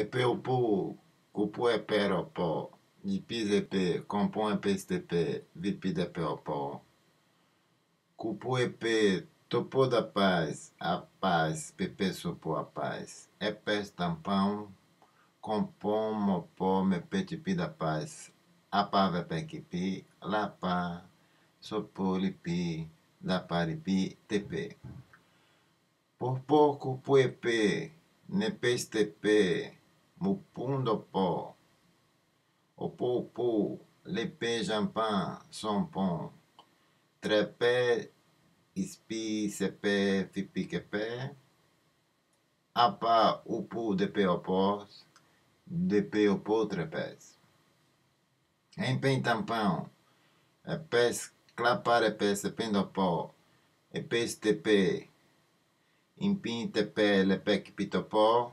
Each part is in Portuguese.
Epe upu kupu epe ropo. Dipis epe kompon epe stepe vipi depe opo. Kupu epe topo da paz, a paz, pepe sopo a paz. Epe tampão, compom mopo me petipi da paz. Apa vepe kipi, lapa, sopo lipi, laparipi tepe. Por pouco puepe, nepestepe, mupundo po. Opo upu, lepe jampan, sompon. Trepe, ispi, sepe, fipiquepe. Apa upu depe opos, depe opo trepes. Empen tampão, epes clapar epes ependopó, epes tepe, impin tepe lepek pitopó,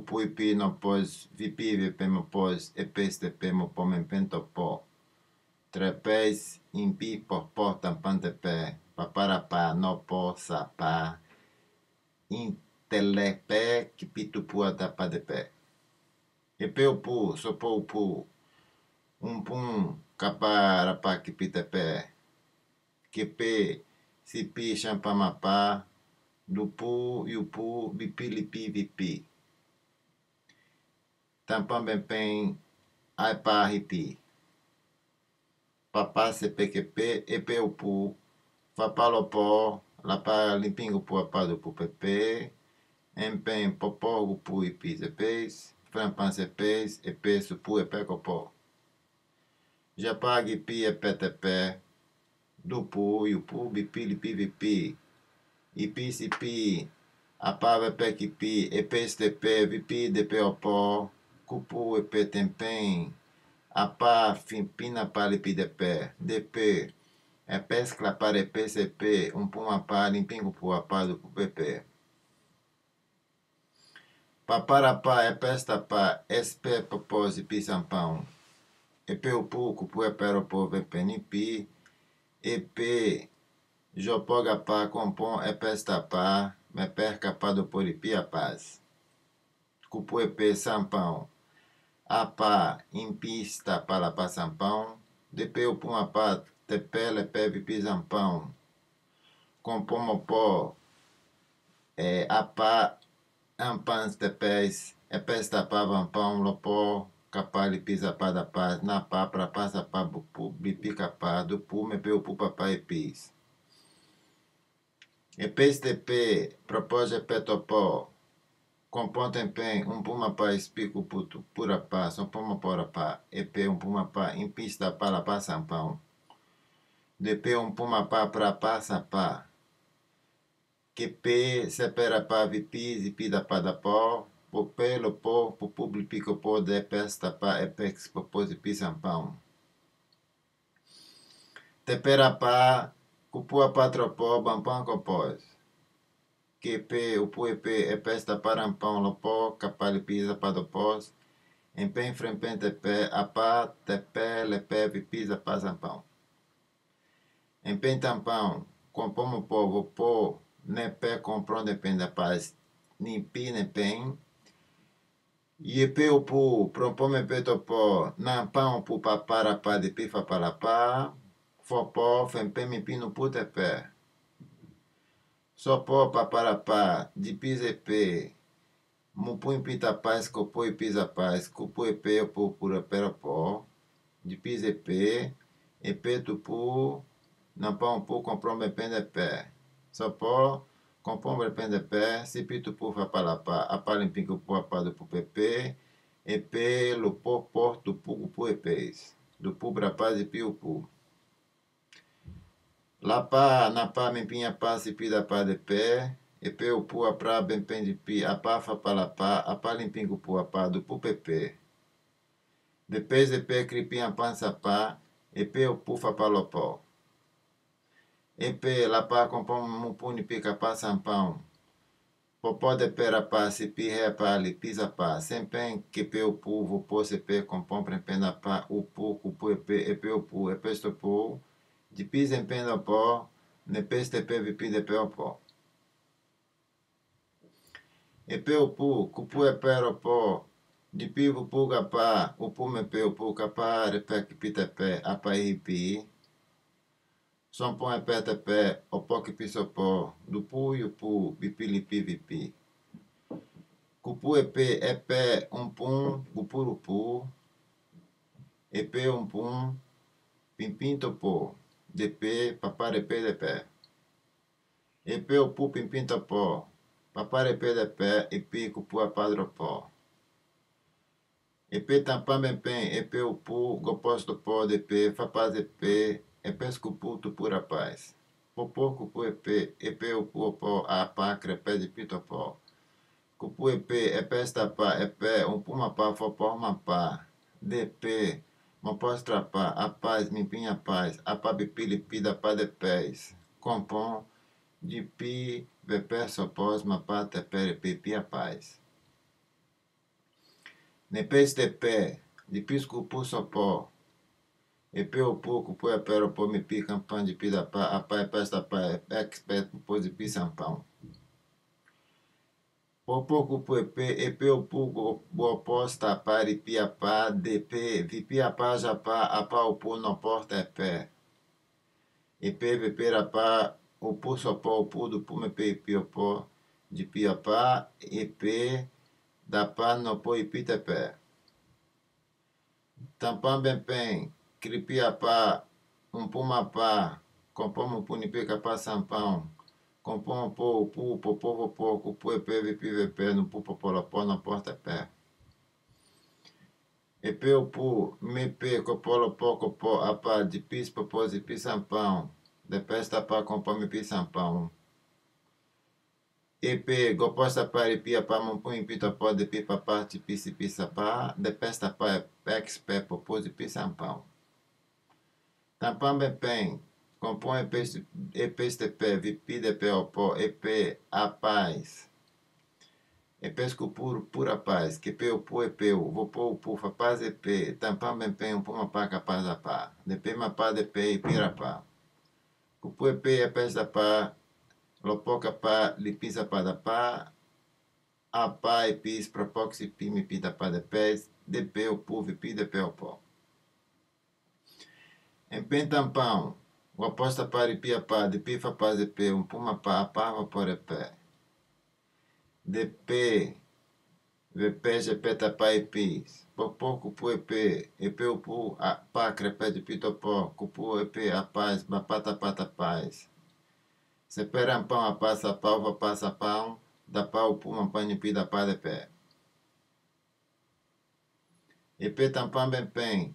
pos vipi vipe mo pos epes tepe mo pomen pentopó. Trepes impi por por tampan tepe, paparapá no po sapá. Intelepe kipitupua tapa depe. Epe upu, sopo upu, um pum caparapá kipitepe. Kepe sipi champamapá, dupu yupu bipilipi vipi. Tampam bempen aipa hipi. Papá CPQP, EPUPU, Fapalopó, Lapa Limpingo Puapá do Pupepe, Empen Popó Gupu Ipi Zepes, Frampan Zepes, Epe Supu Epecopó. Japag Ipi Epetepé, Dupu Yupu Bipi Lipi Vipi, Ipi Sipi, Apava Pequipi, Epestepe, Vipi Depeopó, Cupu Epetempen, apa fimpina para pé dp um puma para limpingo pua para do pp paparapá é pesta pa espe popose pisampão ep o pouco pu pero po vepenipi ep jopoga pa compon pesta pa me perca pa do polipi a paz cupu ep sampão apa impista para pasampão, depeu pumapá, tepele pebe pisampão, compomopó, é, apa ampans tepés, epesta pavampão, lopó, capali pisa da paz, na pá pra passa pa bupu, bipica pá, do pu, mepeu pu papá epis. Epes tepe, propôs epetopó, Compontem um puma pa espico puto pura pa são puma pora pa epe um puma pa impista para pa sampão. Depe um puma pa pra pa sapa que pe sepera pa vipi zipida pa da po po pelo po po publico po de pesta pa epex po po zipi sampão. Tepera pa cupua patropo bampão copós QP, o PUEP, EPESTA PARAMPÃO, LOPO, CAPALI PISA, PADOPOS, EMPEM, FREMPEM, TEPE, APA, TEPE, LEPE, PIPISA, PAZAMPÃO. EMPEM, TAMPÃO, COMPOMO, POVO, PO, NEPE, COMPROM, DEPENDA, PAZ, NIPI, NEPEM, IEP, UPU, PROPOME, PETOPO, NAMPÃO, PUPA, PARA, PA, DEPI, FAPALAPA, FOPO, FEMPEM, IPINO, PUTEPE. Sopó paparapá, de pisepe, mupum pitapaz, copoi pisapaz, cupuepe, opopura perapó, de pisepe, epe tupu, nampão pu comprou pé. Sopó, comprou pé, se pitupu fapalapá, apalimpinco pu apado pu pepe, epe, lupo, porto, pu, pu epês, do pu brapaz e piu pu. Lapa, napa, mimpinha, pá, pida pá de pé, epeu, pua, pra, bempen de pi, apá, fa, pa, lapá, apá, limpingo, pua, pá, do pu, pepe. Depois de pé cripiam pança pá, e pé o pufa palopó. E pé la pá compom mupuni pica pá sampão. Popó de pera pá, se pi ré pá, li pisa pá. Sempem que pé o pu, vo pô se pé compom prempena pá, o pu, cupu e pé, e pé o De pisa empena pó, ne peste pé vipi de pé o pó. E pé o pu, cupu e pó, de pivo puga pá, o pu me pé o pu capá, repé que pita pé, apa i pi. Som pon e pé te pé, o pó que piso pó, do pu e o pu, vipi. Cupu e pé e pé um pum, cupuru pu, e pé um pum, pimpinto pó, de pé, papá de pé de pé. E pé o pu pimpinto pó, papá de pé e pi cupu a padro pó. E pe tampam ben pen, e pe o pu, goposto po de pe, fapaz de pe, e pesco puto pura paz. Popô cupu e pe, e pe o pu po, a pa crepe de pito po. Cupu e pe, e pesta pa, e pe, um puma pa, fopó uma pa. De uma postra pa, a paz, mimpinha paz, a pa bipili pida pa de pés. Compom, de pi, vepe sopós, ma pa te pere pipi a paz. Ne peste pé, de pisco puso pó. E pe o pouco, pô, pero pô, me pica pão de pida pá, a pá, pesta pá, expert, pô, de pisampão. Po pouco, pô, pe, e pe o pouco, boa posta, pari, pia pá, de pe, vi pia pá, já pá, a pá, o pô, não porta é pé. E pe, ve, pera pá, o pô, só pó, o pô, do pô, me pe, pio pó, de pia pá, e pe, da pá um puma pá, compom um punipica pá sampão, compom po, pu, po, povo pouco, pu, epe, vipi, vepe, no pu, popola, pó, no porta pé. Epe, o pu, me pe, copolo, po, copo, apá, de pis, popô, de pis, sampão, de pesta pá, compom, me pis, sampão. EP goposta pia pa mampun pita po de pipa parte pisi pisa pa de pesta pa pex pe popo de pisampão. Tampam bem compõe epeste pe vipi de pe opo EP a paz. Epesco puro pura paz. Que pe opo EP vou pôr o pufa paz EP tampam um puma pa capaz a pa de pe ma pa de pe pira pa. Cupu EP pa da pa, a pa e pis propoxi pi mi pi da pa de pes, de pe o pu vi pi de pe o po. Em pentampão, o aposta para pia pa de pi fa pa de pe, um puma pa a pa va por pe. De pe, ve pe je peta pa e pis, po po kupu pe, e pe o pu a pa crepe de pito po, kupu pe a paz, ba pata pata paz. Se peram pão a passa pau, passa pão, da pau puma panho pida pá de pé. E pé tampam bem pen.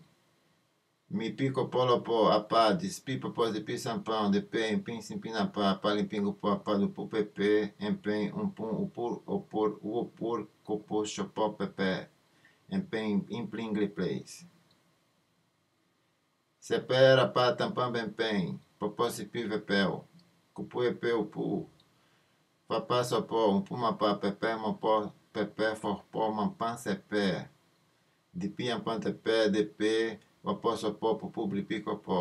Mi pico polo po a pá, despipa pós de pisam pão, de pé, em pin simpina pá, pá limpingo po a pá do pu pepe, em pen, um pum, o pur, o pur, o pur, copo, chopó pepe, em pen, em plingle place. Se pera pá tampam bem pen, popó se pive pel kupue pe upu. Papa sopo, um puma pa pepe mo po pepe for po man pan se pe. Di pi an pan te pe de pe, wapo sopo pu publi pico po.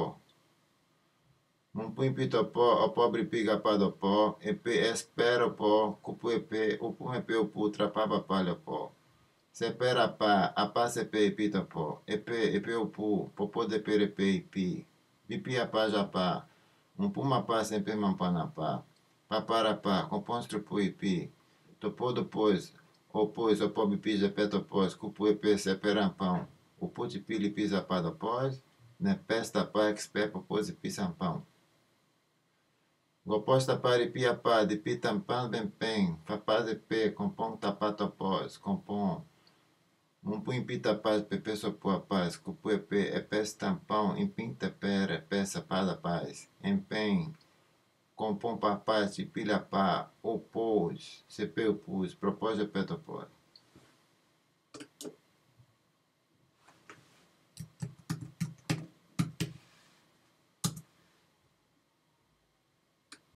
Mun pui pito po, o pobre piga pa do po, e pe espero po, kupue pe, upu me pe upu trapaba palho po. Se pera pa, a pa se pe pito po, e pe, e pe upu, popo de ipi. Pa ja pa, um puma pá sempre mampana pá. Papara pá, componstro puipi. Topo depois, opôs, opob pisa petopós, cupu epe seperampão. Puti pili pisa pá depois, ne pesta pá expe popos e pisampão. Goposta pari pia pá, de pitampan bem pen, fapá de pe, compom tapatopós, compom. Mumpum pita paz, pepe sopua paz, cupu epe, epes tampão, impinta pere, peça pada paz, empenho, compom pa paz, pilha pá, opôs, cepeu pus, propôs petopós.